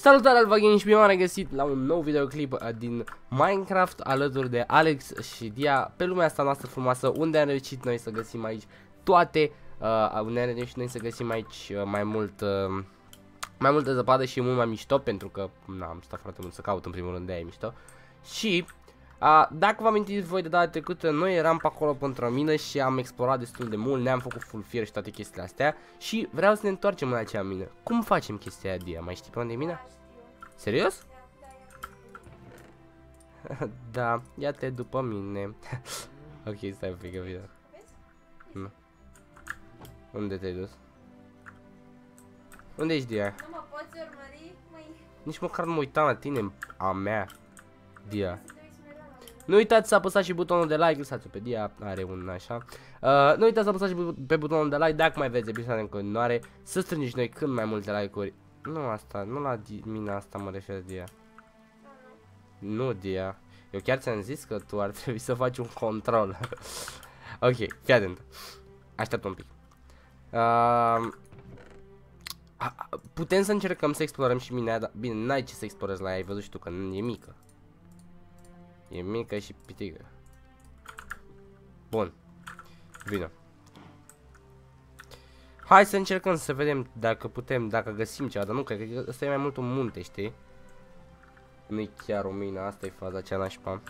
Salutare Alvagin și bine am regăsit la un nou videoclip uh, din Minecraft alături de Alex și Dia. Pe lumea asta noastră frumoasă unde am reușit noi să găsim aici toate uh, unde am reușit noi să găsim aici uh, mai mult uh, mai multă zăpadă și mult mai mișto pentru că na, am stat foarte mult să caut în primul rând de aia mișto. Și Uh, dacă vă amintiți voi de data trecută, noi eram pe acolo pentru o mină și am explorat destul de mult, ne-am făcut full fier și toate chestiile astea și vreau să ne întoarcem în acea mină. Cum facem chestia aia, Dia? Mai știi pe unde e mina? Serios? da, ia-te după mine. ok, stai un pic, că video. Nu. Unde te-ai dus? Unde ești, Dia? Nu mă poți urmări? Măi, Nici măcar nu mă uitam la tine, a mea. Dia. Nu uitați să apăsați și butonul de like, lăsați-o pe dia, are un așa. Uh, nu uitați să apăsați și bu- pe butonul de like dacă mai veți episoade în continuare, să strângem și noi cât mai multe like-uri. Nu asta, nu la di- mine asta mă refer dia. Nu dia. Eu chiar ți-am zis că tu ar trebui să faci un control. ok, fii atent. Aștept un pic. Uh, a- a- putem să încercăm să explorăm și minea, dar bine, n-ai ce să explorezi la ea, ai văzut și tu că e mică. E mică și pitică. Bun. Vino. Hai să încercăm să vedem dacă putem, dacă găsim ceva, dar nu cred că ăsta e mai mult un munte, știi? nu e chiar o mină, asta e faza cea nașpa.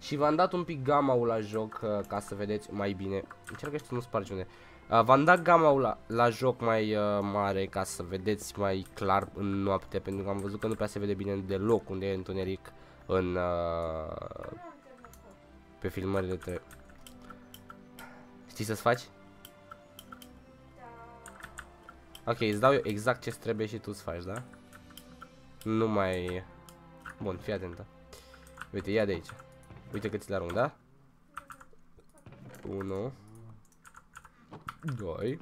Și v-am dat un pic gama-ul la joc uh, ca să vedeți mai bine. Încercă și tu nu spargi unde. Uh, v-am dat gama-ul la, la joc mai uh, mare ca să vedeți mai clar în noapte, pentru că am văzut că nu prea se vede bine deloc unde e întuneric în uh, pe filmările tre Știi să-ți faci? Ok, îți dau eu exact ce trebuie și tu să faci, da? Nu mai... Bun, fii atentă. Uite, ia de aici. Uite cât ți le arunc, da? 1 2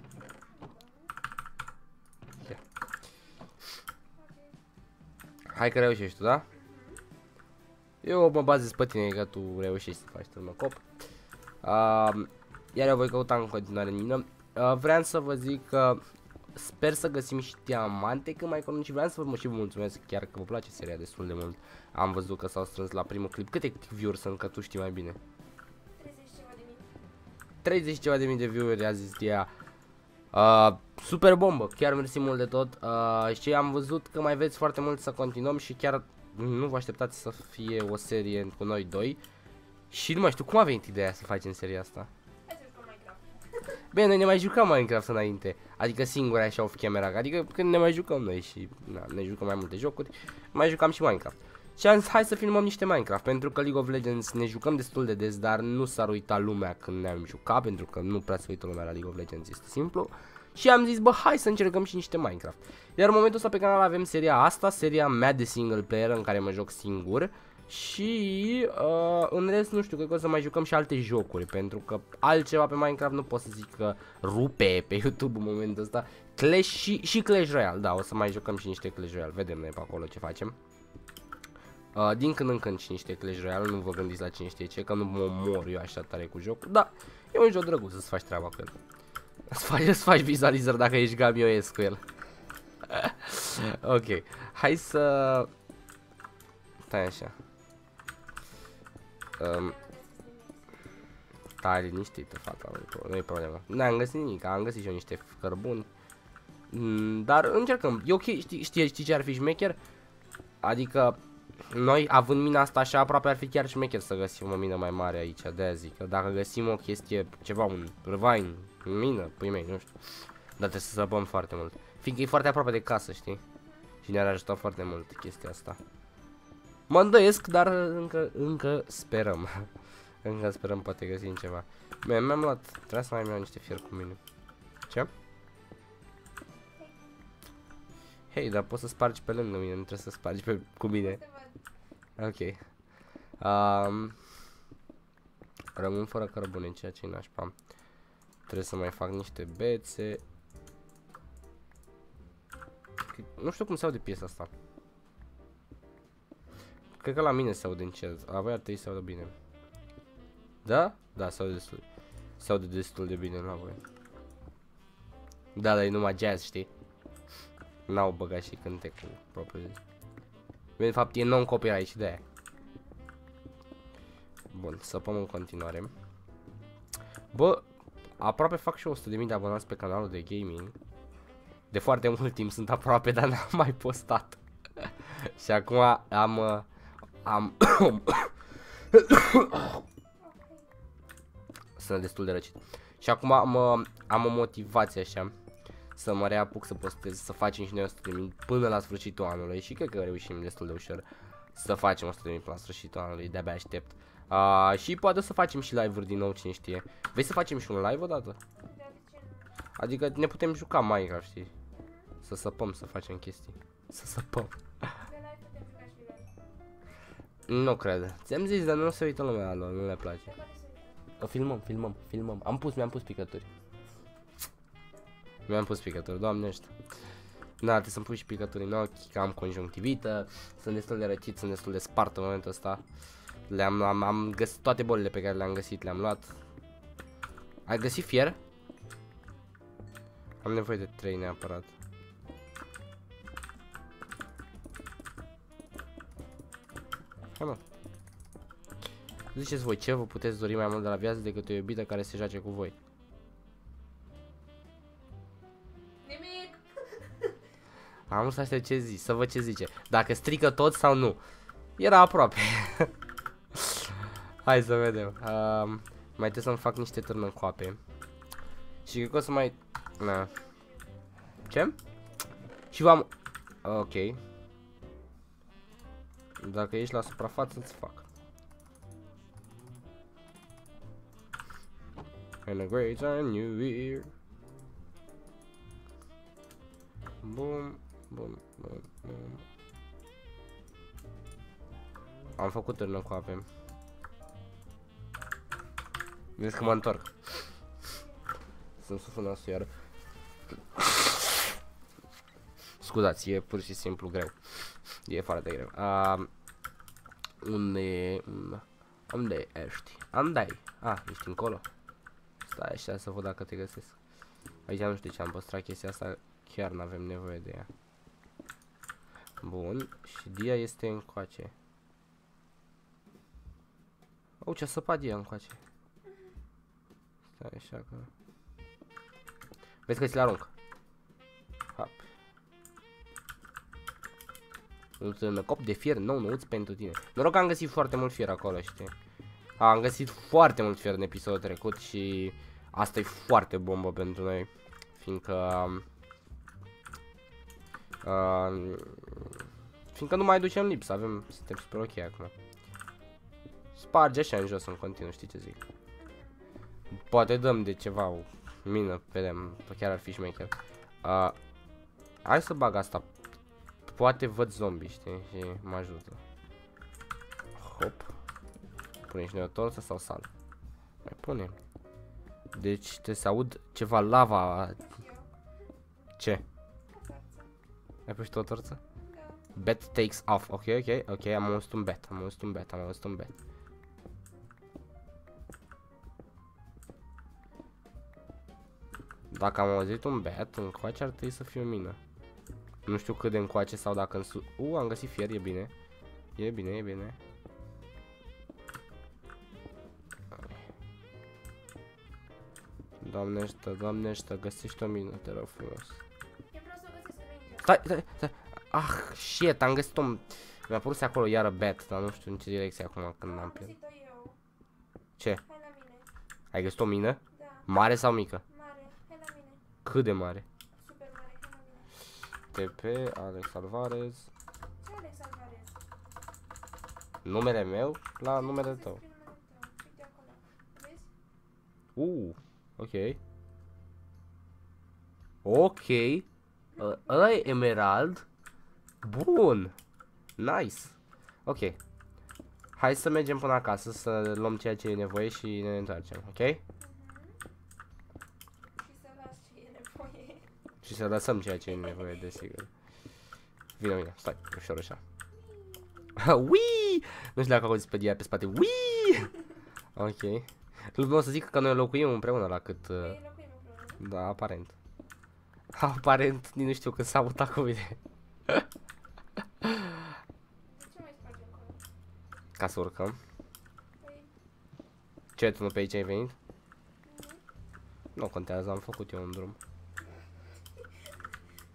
Ia. Hai că reușești tu, da? Eu mă bazez pe tine că tu reușești să faci turmă cop. Uh, iar eu voi căuta în continuare în mină. Uh, vreau să vă zic că sper să găsim și diamante când mai curând și vreau să vă și vă mulțumesc chiar că vă place seria destul de mult. Am văzut că s-au strâns la primul clip. Câte view-uri sunt că tu știi mai bine? 30 ceva de mii. 30 ceva de mii de view-uri a zis ea. Uh, super bombă, chiar mersi mult de tot uh, și am văzut că mai veți foarte mult să continuăm și chiar nu vă așteptați să fie o serie cu noi doi și nu mai știu cum a venit ideea să facem seria asta. Hai să jucăm Minecraft. Bine, noi ne mai jucam Minecraft înainte, adică singuri așa off camera, adică când ne mai jucăm noi și na, ne jucăm mai multe jocuri, mai jucam și Minecraft. Și am zis, hai să filmăm niște Minecraft, pentru că League of Legends ne jucăm destul de des, dar nu s-ar uita lumea când ne-am jucat, pentru că nu prea se uită lumea la League of Legends, este simplu. Și am zis, bă, hai să încercăm și niște Minecraft. Iar în momentul ăsta pe canal avem seria asta, seria mea de single player în care mă joc singur. Și uh, în rest nu știu, cred că o să mai jucăm și alte jocuri Pentru că altceva pe Minecraft nu pot să zic că rupe pe YouTube în momentul ăsta Clash și, și Clash Royale, da, o să mai jucăm și niște Clash Royale Vedem noi pe acolo ce facem uh, Din când în când și niște Clash Royale, nu vă gândiți la cine știe ce Că nu mă mor eu așa tare cu jocul Da, e un joc drăguț să-ți faci treaba cu el Îți faci, îți faci vizualizări dacă ești gamios cu el Ok, hai să... Stai așa Um, stai liniștită, fata, nu e problemă. N-am găsit nimic, am găsit și eu niște cărbuni. Mm, dar încercăm. E ok, știi, știi, știi ce ar fi șmecher? Adică, noi, având mina asta așa, aproape ar fi chiar șmecher să găsim o mină mai mare aici, de aia zic. Că dacă găsim o chestie, ceva, un rvain, mină, pui mei, nu știu. Dar trebuie să săpăm foarte mult. Fiindcă e foarte aproape de casă, știi? Și ne-ar ajuta foarte mult chestia asta. Mă îndoiesc, dar încă, încă sperăm. încă sperăm, poate găsim ceva. Bine, mi-am luat, trebuie să mai iau niște fier cu mine. Ce? Hei, dar poți să spargi pe lângă mine, nu trebuie să spargi pe, cu mine. Să văd. Ok. Um, rămân fără cărbune, ceea ce e nașpa. Trebuie să mai fac niște bețe. Nu știu cum se aude piesa asta. Cred că la mine se aude încet. La voi ar trebui să se audă bine. Da? Da, se aude destul. Se aude destul de bine la voi. Da, dar e numai jazz, știi? N-au băgat și cântecul propriu zis. De fapt e non-copyright și de aia. Bun, săpăm în continuare. Bă, aproape fac și 100.000 de abonați pe canalul de gaming. De foarte mult timp sunt aproape, dar n-am mai postat. și acum am... uh, Am... sunt destul de răcit. Și acum am, uh, am o motivație așa să mă reapuc să postez, să facem și noi 100.000 până la sfârșitul anului și cred că reușim destul de ușor să facem 100.000 până la sfârșitul anului, de-abia aștept. Uh, și poate să facem și live-uri din nou, cine știe. Vrei să facem și un live odată? Da, de ce nu? Adică ne putem juca Minecraft, știi? Să săpăm, să facem chestii. Să săpăm. De live putem juca și live. Nu cred. Ți-am zis, dar nu se uită lumea la lor, nu le place. Se poate să uităm. O filmăm, filmăm, filmăm. Am pus, mi-am pus picături. Mi-am pus picături, doamne ăștia. Da, trebuie să-mi pun și picături în ochi, că am conjunctivită, sunt destul de răcit, sunt destul de spart în momentul ăsta. Le-am, am, am găsit toate bolile pe care le-am găsit, le-am luat. Ai găsit fier? Am nevoie de 3 neapărat. Hai mă. Ziceți voi ce vă puteți dori mai mult de la viață decât o iubită care se joace cu voi? Nimic! Am să aștept ce zici, să văd ce zice. Dacă strică tot sau nu. Era aproape. Hai să vedem. Um, mai trebuie să-mi fac niște târnă coape. Și cred că o să mai... Na. Ce? Și v-am... Ok. Dacă ești la suprafață, îți fac. And a great and new year. Bum, bum, bum, bum. Am făcut târnă cu ape. Vezi că mă întorc. Sunt suflă nasul iară. Scuzați, e pur și simplu greu. E foarte greu. Uh, unde... Unde ești? Andai. Ah, ești încolo. Stai așa să văd dacă te găsesc. Aici nu știu de ce am păstrat chestia asta. Chiar nu avem nevoie de ea. Bun. Și dia este încoace. Au, ce-a săpat dia încoace. Stai așa că... Vezi că ți-l arunc. Hop. Un cop de fier nou nouț pentru tine. Noroc că am găsit foarte mult fier acolo, știi? Am găsit foarte mult fier în episodul trecut și asta e foarte bombă pentru noi. Fiindcă... Uh, fiindcă nu mai ducem lipsă, avem, suntem super ok acum. Sparge așa în jos în continuu, știi ce zic. Poate dăm de ceva o mină, vedem, chiar ar fi șmecher. Uh, hai să bag asta. Poate văd zombie, știi, și mă ajută. Hop. Punem și noi o torță sau sal? Mai punem. Deci te să aud ceva lava. Ce? Ai pus și tu o torță? Bet takes off. Ok, ok, ok, am auzit un bet, am auzit un bet, am auzit un bet. Dacă am auzit un bet, încoace ar trebui să fie o mină. Nu știu cât de încoace sau dacă în sus... U, am găsit fier, e bine. E bine, e bine. Doamnește, doamnește, găsește o mină, te rog frumos. Eu vreau să o găsesc înainte. Stai, stai, stai. Ah, shit, am găsit un... Mi-a părut acolo iară bet, dar nu știu în ce direcție acum când am Am pierdut. găsit-o eu. Ce? Hai la mine. Ai găsit o mină? Da, Mare sau mică? mare. Hai la mine. Cât de mare? Super mare. Hai la mine. TP, Alex Alvarez. Ce Alex Alvarez? Numele meu la numele tău. Scrie numele tău. Uite acolo. Vezi? Uh, ok. Ok. Uh, ăla e emerald. Bun. Nice. Ok. Hai să mergem până acasă să luăm ceea ce e nevoie și ne întoarcem, ok? Și să las ce e nevoie. Și să lăsăm ceea ce e nevoie, desigur. Vino, vino, stai, ușor așa. Ui! Nu știu dacă auzi pe dia pe spate. Ui! Ok. Nu o să zic că noi locuim împreună la cât... Uh, Păi locuim împreună. da, aparent. Aparent, nici nu știu când s-a mutat cu mine. ca să urcăm. Păi, Ce, tu nu pe aici ai venit? Nu contează, am făcut eu un drum.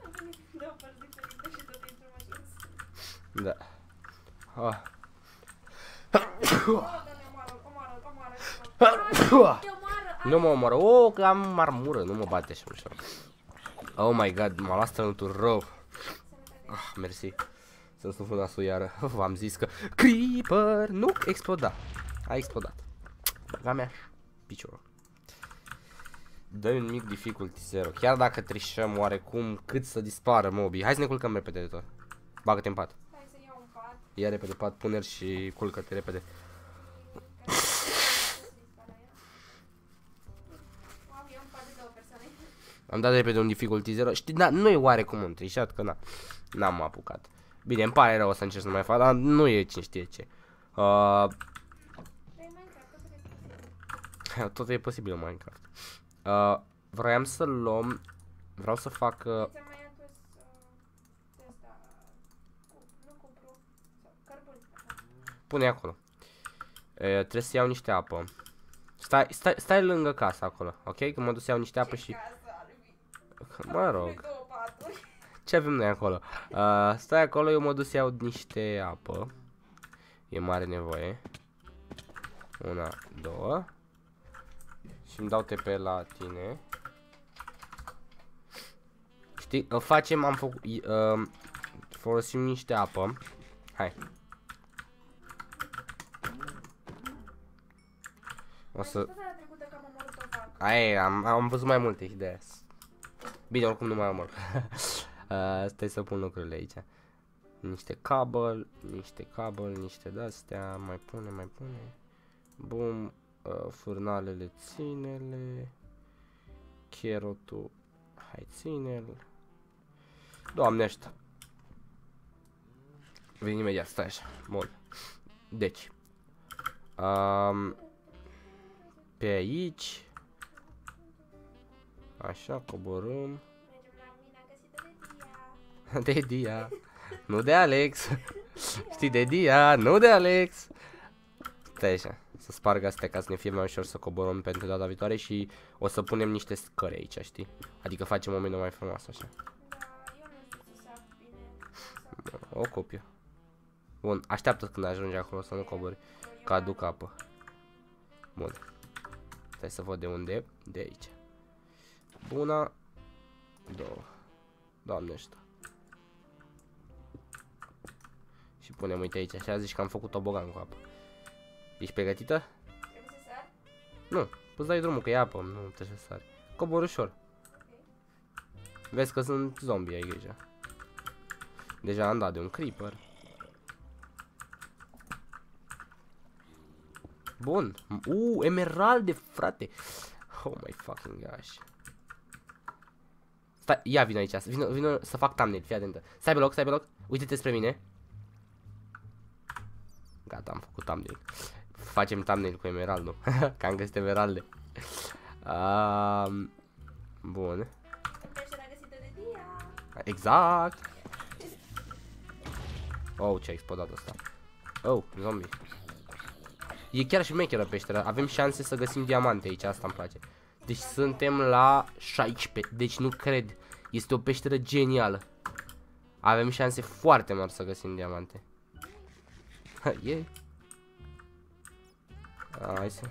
am venit de o parte diferită și tot într-o mașină. Da. Ah. Oh, doamne, omoară, omoară, omoară, omoară. Te omoară, ai- Nu mă omoră. Oh, că am marmură, nu mă bate așa ușor. Oh my god, m-a luat strănutul rău. Ah, mersi. Să suflu nasul iară. V-am zis că Creeper nu exploda. A explodat. Băga mea piciorul. Dă un mic difficulty 0. Chiar dacă trișăm oarecum cât să dispară mobii. Hai să ne culcăm repede de tot. Bagă-te în pat. Hai să iau un pat. Ia repede pat, pune și culcă-te repede. Am eu un pat de două persoane. Am dat repede un difficulty 0. Știi, da, nu e oarecum un trișat, că na, n-am apucat. Bine, îmi pare rău o să încerc să nu mai fac, dar nu e cine știe ce. Uh, Vrei Minecraft? Tot trebuie să tot e posibil în Minecraft. Uh, vroiam să luăm, vreau să fac, uh, Ți-am mai adus uh, de asta, cu, nu cupru, sau cărbuni. așa. Pune acolo. Uh, trebuie să iau niște apă. Stai, stai, stai lângă casa acolo, ok? Că mă duc să iau niște apă și... Casa, Albi. Mă rog. Vrei două paturi. Ce avem noi acolo? Uh, stai acolo, eu mă duc să iau niște apă. E mare nevoie. Una, două. Și îmi dau TP la tine. Știi, uh, facem, am făcut, uh, folosim niște apă. Hai. O să, Tot data trecută că am omorât o vacă. Aia, e, am, am văzut mai multe de aia. Bine, oricum nu mai omor. uh, stai să pun lucrurile aici. Niște cable, niște cable, niște de-astea, mai pune, mai pune. Bum, uh, furnalele ținele. Cherotul, hai ține-l. Doamne ăștia. Vin imediat, stai așa. Bun. Deci. Um, pe aici. Așa, coborâm. Mergem la mina găsită de Dia. De Dia. Nu de Alex. Știi, de Dia, nu de Alex. Stai așa. Să sparg astea ca să ne fie mai ușor să coborâm pentru data viitoare și o să punem niște scări aici, știi? Adică facem o menă mai frumoasă așa. Da, eu nu știu să sap bine. O copiu. Bun, așteaptă când ajungi acolo să nu cobori. Că aduc apă. Bun. Stai să văd de unde e. De aici. Una. Două. Doamne ăștia. Și punem, uite aici, așa zici că am făcut tobogan cu apă. Ești pregătită? Trebuie să sar? Nu, îți dai drumul că e apă, nu trebuie să sari. Cobor ușor. Vezi că sunt zombie, ai grijă. Deja am dat de un creeper. Bun. Uh, emeralde, frate. Oh my fucking gosh. Stai, ia vino aici, vino, vino să fac thumbnail, fii atentă. Stai pe loc, stai pe loc. Uite-te spre mine. Gata, am făcut thumbnail. Facem thumbnail cu emeraldul. Că am găsit emeralde. Um, bun. În peștera găsită de Dia. Exact. Oh, ce a explodat asta. Oh, zombie. E chiar și mecheră peștera. Avem șanse să găsim diamante aici, asta îmi place. Deci suntem la 16. Deci nu cred. Este o peșteră genială. Avem șanse foarte mari să găsim diamante. e. A, hai să,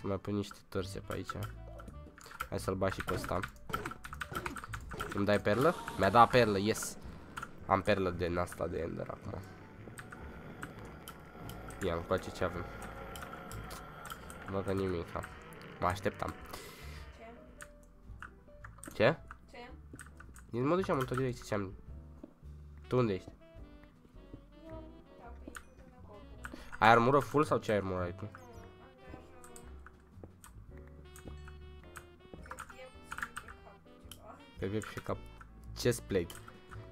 să mai pun niște torse pe aici. Hai să-l bag și pe ăsta. Îmi dai perlă? Mi-a dat perlă, yes. Am perlă de asta de ender acum. Ia, îmi place ce avem. Văd că nimica. Mă așteptam. Ce? Ce? Ce? Nici mă duceam într-o direcție ce am... Tu unde ești? Eu, da, pe aici, până acolo. Ai armură full sau ce ai armură ai tu? Nu, am Pe pe piept și cap. Chest plate.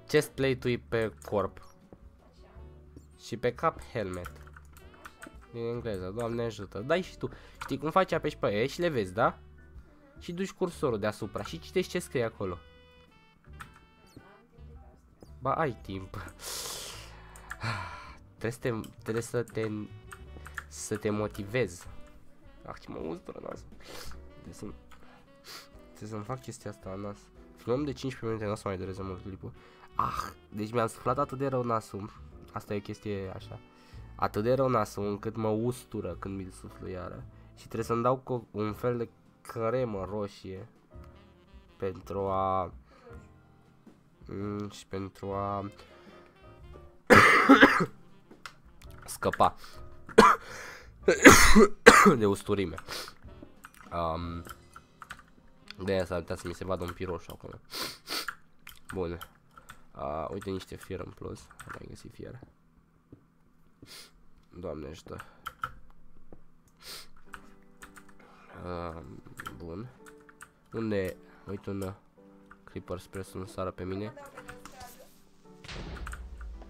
Chest plate-ul e pe corp. Așa, Și pe cap helmet. Din engleză, doamne ajută. Dai și tu. Știi cum faci apeși pe ei și le vezi, da? Și duci cursorul deasupra și citești ce scrie acolo. am gândit asta. Ba, ai timp. Trebuie să te, trebuie să te, să te motivezi. Ah, ce mă ustură nas. Trebuie să, trebuie să-mi fac chestia asta nas. Filmăm de 15 minute, nu o să mai dureze mult clipul. Ah, deci mi-am suflat atât de rău nasul. Asta e o chestie așa. Atât de rău nasul încât mă ustură când mi-l suflu iară. Și trebuie să-mi dau cu un fel de cremă roșie. Pentru a... Mm, și pentru a... scăpa de usturime. Um, de aia s-ar putea să mi se vadă un piroș acolo. Bun. Uh, uite niște fier în plus. Am mai găsit fier. Doamne ajută. Uh, bun. Unde? Uite un uh, creeper spre să nu sară pe mine. Mă dau pe stradă.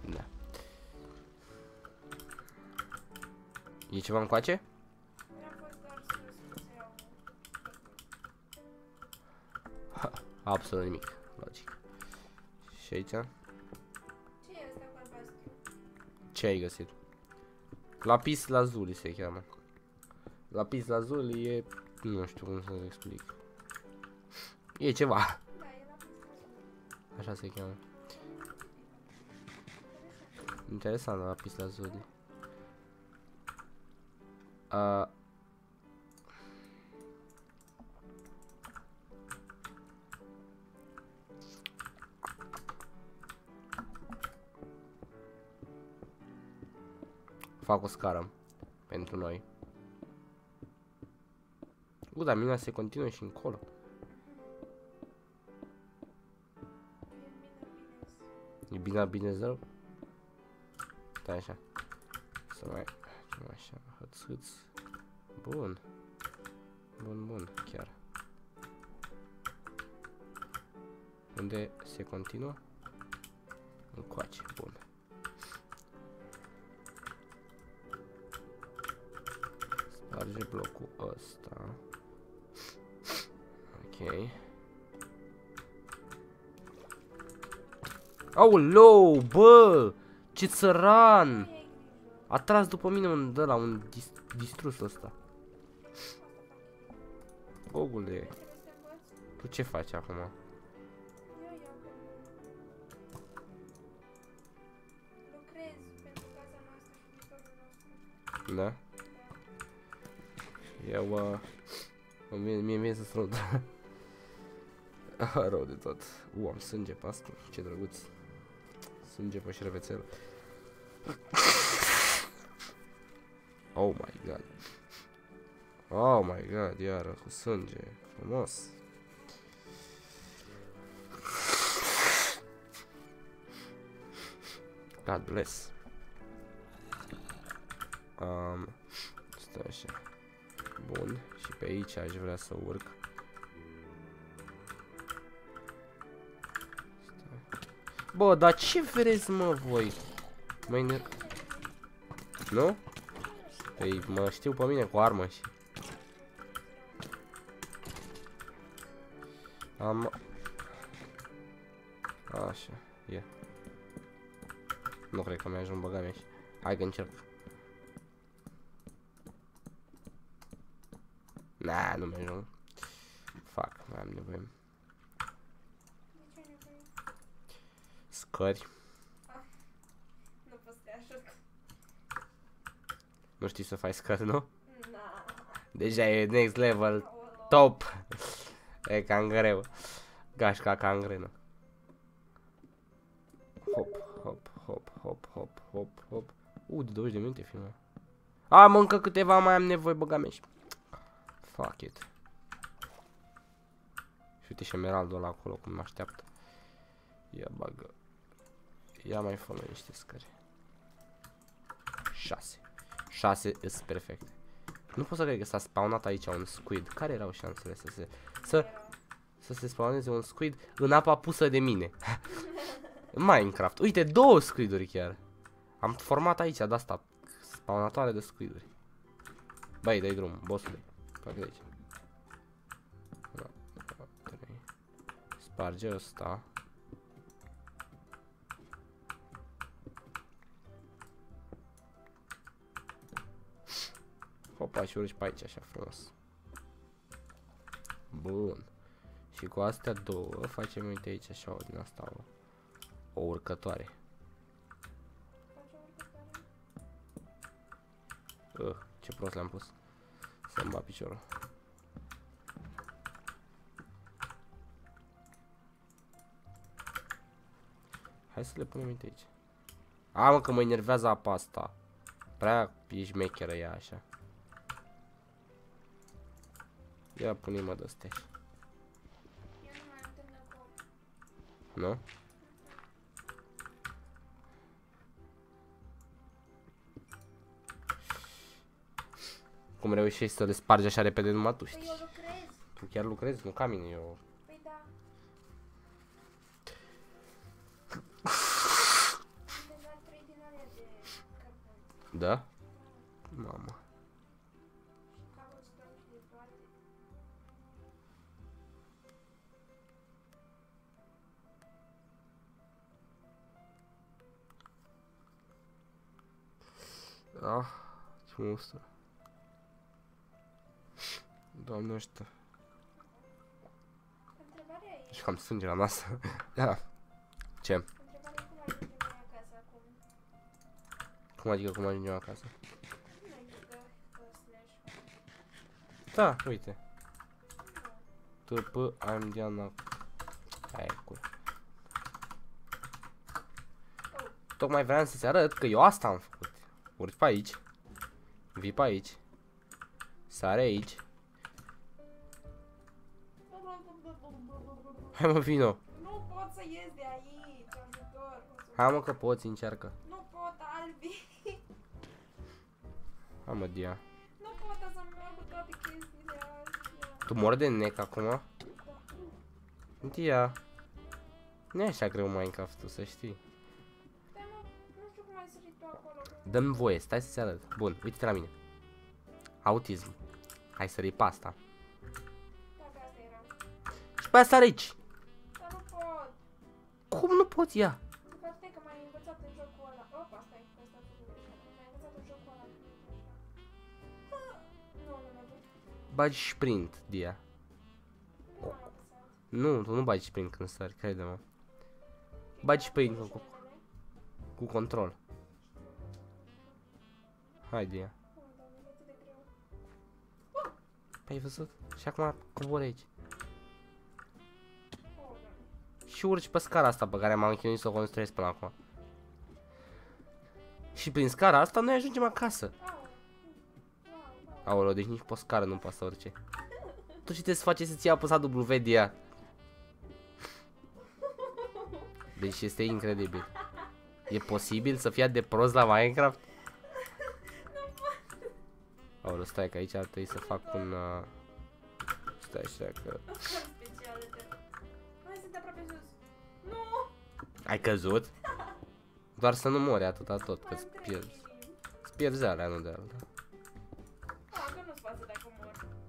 Da. E ceva încoace? Vreau fost doar să să iau. Absolut nimic. Logic. Și aici? Ce e ăsta cu albastru? Ce ai găsit? Lapis lazuli se cheamă. Lapis lazuli e... Nu știu cum să explic. E ceva. Da, e la pista. Așa se cheamă. Interesant lapis lazuli. Uh, fac o scară pentru noi. U, dar mina se continuă și încolo. E bine, bine. E bine, bine zău? Stai așa. Să mai facem așa, hăț, hăț. Bun. Bun, bun, chiar. Unde se continuă? Încoace, bun. Sparge blocul ăsta. Ok. Aoleu, bă! Ce țăran! Nu e grijă. A tras după mine un de la un dis distrus ăsta. Gogule, Trebuie să învăț. tu ce faci acum? Eu Eu, uh, mie, mie, mie să străd. Rău de tot. U, am sânge pe asta, ce drăguț. Sânge pe șervețel. Oh my god. Oh my god, iară, cu sânge. Frumos. God bless. Um, stai așa. Bun. Și pe aici aș vrea să urc. Stai. Bă, dar ce vreți mă voi? Mai ne... Nu? Păi mă știu pe mine cu armă și... Am... Așa, e. Nu cred că mi-ajung băga mea și... Hai că încerc. Na, nu mi-ajung. Fac, mai am nevoie. De ce ai nevoie? Scări. Nu pot să te ajut. Nu știi să faci scări, nu? Na. Deja e next level. Aolo. Top. E cam greu. Gașca cangrenă. Hop, hop, hop, hop, hop, hop, hop. U, de 20 de minute filmă. Am încă câteva, mai am nevoie, băga mea și... Fuck it. Și uite și emeraldul ăla acolo, cum mă așteaptă. Ia bagă. Ia mai fă niște scări. 6. 6 sunt perfect. Nu pot să cred că s-a spawnat aici un squid. Care erau șansele să se... Să, Erau. să se spawneze un squid în apa pusă de mine? Minecraft. Uite, două squiduri chiar. Am format aici de asta spawnatoare de squiduri. Băi, dai drum, bossule. Parcă aici. Da, da, 3. Sparge ăsta. Hopa, și urci pe aici, așa frumos. Bun. Și cu astea două facem, uite aici, așa, din asta, o, o urcătoare. Uh, ce prost l-am pus. Să-mi bat piciorul. Hai să le punem uite aici. A, mă, că mă enervează apa asta. Prea e șmecheră ea așa. Ia pune-mă de-astea. Eu nu mai am timp de cop. Nu? Cum reușești să le spargi așa repede numai tu Păi știi. eu lucrez. Tu chiar lucrezi, nu ca mine, eu... Păi da. Am deja trei din alea de cărtoni. Da? Mamă. Și cablu stau și de toate. Ah, ce mustă. Doamne ăștia. Întrebarea e, Și cam sânge la noastră. da. Ce? întrebarea e cum ajungem noi acasă acum? Cum adică cum ajungem acasă? Nu mai zic că, că slash. Da, uite. T, P, am Diana. Aia e cool. Tocmai vreau să-ți arăt că eu asta am făcut. Urci pe aici. Vii pe aici. Sare aici. Hai mă, vino. Nu pot să ies de aici, ajutor. Hai mă că poți, încearcă. Nu pot, Albi. Hai mă, Dia. Nu pot să mor cu toate chestiile astea. Tu mor de nec acum? Da. Dia. Nu e așa greu Minecraft-ul, să știi. Dar nu, nu știu cum ai sărit tu acolo. Dă-mi voie, stai să-ți arăt. Bun, uite-te la mine. Autism. Hai să pe asta. Dacă asta era. Și pe asta are aici. Dar nu pot. Cum nu poți ia? Dar stai că m-ai învățat în jocul ăla. Opa, stai, că asta a fost greșeală. M-ai învățat în jocul ăla. Ah, Nu, nu merge. Bagi sprint, Dia. Nu m-am apăsat. Nu, tu nu bagi sprint când sari, crede-mă. Bagi sprint cu, cu, cu control. Hai, Dia. Oh, doamne, e atât de greu. Păi ai văzut? Și acum cobori aici. Oh, doamne. Și urci pe scara asta pe care m-am chinuit să o construiesc până acum. Și prin scara asta noi ajungem acasă. Au. Wow, wow. Aoleu, deci nici pe o scară nu poate să urce. Tu ce te să face să-ți ia apăsat W de ea? Deci este incredibil. E posibil să fie de prost la Minecraft? Aoleu, stai că aici ar trebui să fac un... Uh... Stai așa că... Ai căzut? Doar să nu mori atâta tot, că Mai îți am trei. pierzi. Îți pierzi alea, nu de alea. Ah, că nu-ți pasă dacă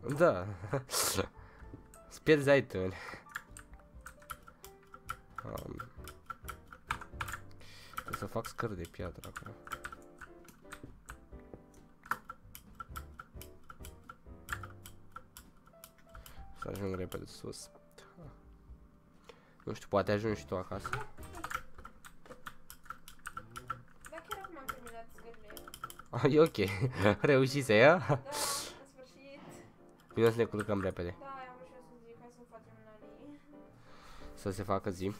mor. Da. Îți pierzi item um, Trebuie să fac scări de piatră acum. Să ajung repede sus. Nu știu, poate ajungi și tu acasă. Dar chiar acum am terminat scările. Ah, e ok. Reușise, ia? Da, în sfârșit. Bine să ne culcăm repede. Da, am vrut și eu să zic, hai să facem nani. Să se facă zi.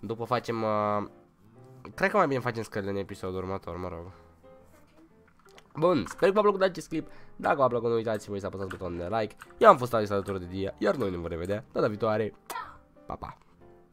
După facem... Uh, cred că mai bine facem scările în episodul următor, mă rog. Bun, sper că v-a plăcut acest clip. Dacă v-a plăcut, nu uitați voi să apăsați butonul de like. Eu am fost Alex alături de Dia, iar noi ne vom revedea data viitoare. Pa, pa!